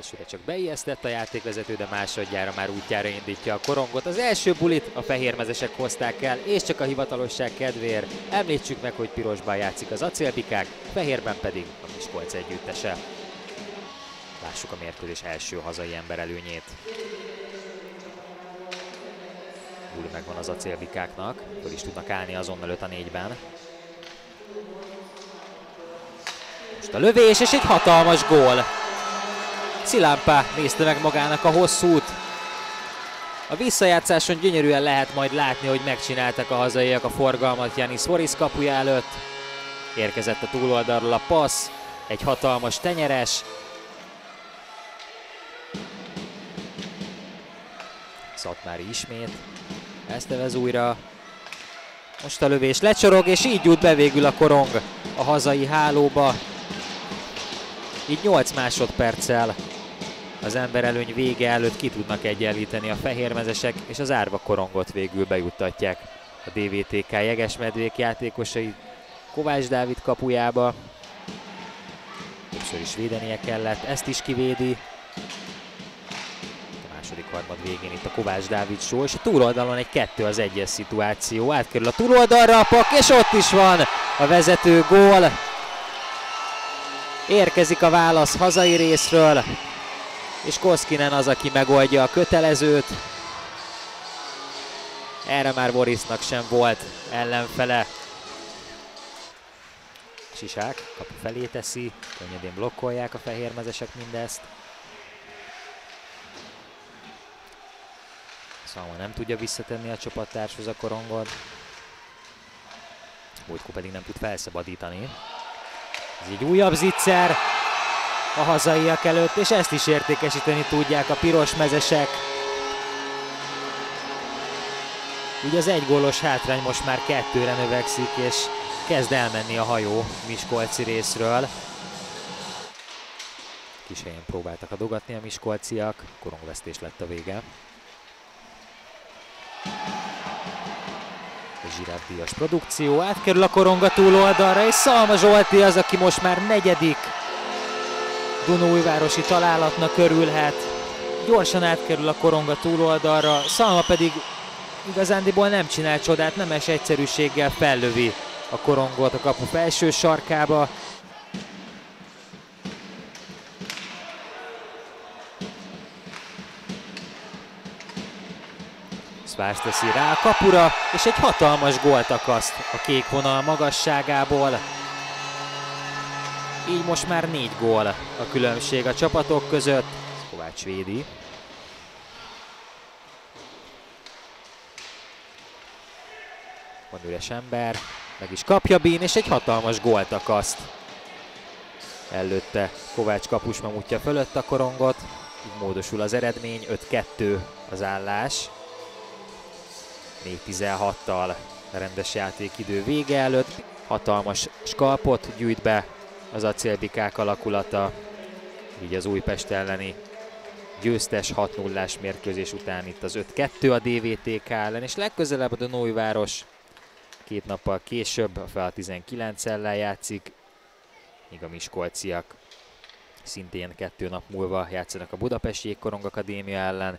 Elsőre csak beijesztett a játékvezető, de másodjára már útjára indítja a korongot. Az első bulit a fehérmezesek hozták el, és csak a hivatalosság kedvéért említsük meg, hogy pirosban játszik az acélbikák, fehérben pedig a Miskolc együttese. Lássuk a mérkőzés első hazai ember előnyét. Buli megvan az acélbikáknak, föl is tudnak állni azonnal 5 a 4-ben. Most a lövés, és egy hatalmas gól. Szilámpá nézte meg magának a hosszút. A visszajátszáson gyönyörűen lehet majd látni, hogy megcsináltak a hazaiak a forgalmat Janis Voris kapuja előtt. Érkezett a túloldalról a passz, egy hatalmas tenyeres. Szatmári ismét. Esztevez újra. Most a lövés lecsorog, és így jut be végül a korong a hazai hálóba. Így 8 másodperccel az ember előny vége előtt ki tudnak egyenlíteni a fehérmezesek, és az árva korongot végül bejuttatják a DVTK jegesmedvék játékosai Kovács Dávid kapujába. Többször is védenie kellett, ezt is kivédi. A második harmad végén itt a Kovács Dávid só, és a túloldalon egy kettő az egyes szituáció. Átkerül a túloldalra a pak, és ott is van a vezető gól. Érkezik a válasz hazai részről, és Koszkinen az, aki megoldja a kötelezőt. Erre már Borisnak sem volt ellenfele. Sisák kapu felé teszi, könnyedén blokkolják a fehérmezesek mindezt. Szalma nem tudja visszatenni a csapattárshoz a korongot. Vojtko pedig nem tud felszabadítani. Ez egy újabb zicser a hazaiak előtt, és ezt is értékesíteni tudják a piros mezesek. Így az egy hátrány most már kettőre növekszik, és kezd elmenni a hajó Miskolci részről. Kis helyen próbáltak adogatni a miskolciak, korongvesztés lett a vége. Zsiráv Díjas produkció, átkerül a koronga túloldalra, és Szalma Zsolti az, aki most már negyedik Dunóújvárosi találatnak örülhet. Gyorsan átkerül a koronga túloldalra, Szalma pedig igazándiból nem csinál csodát, nemes egyszerűséggel fellövi a korongot a kapu felső sarkába. Szvárs teszi rá a kapura, és egy hatalmas gólt akaszt a kék vonal magasságából. Így most már négy gól a különbség a csapatok között. Kovács védi. Van üres ember, meg is kapja Bín, és egy hatalmas gólt akaszt. Előtte Kovács kapus mamutja fölött a korongot, így módosul az eredmény, 5-2 az állás. 4-16-tal rendes játékidő vége előtt. Hatalmas skalpot gyűjt be az acélbikák alakulata, így az Újpest elleni győztes 6 0 mérkőzés után itt az 5-2 a DVTK ellen, és legközelebb a Donóiváros két nappal később a fel 19 ellen játszik, míg a Miskolciak szintén kettő nap múlva játszanak a Budapesti Jégkorong Akadémia ellen.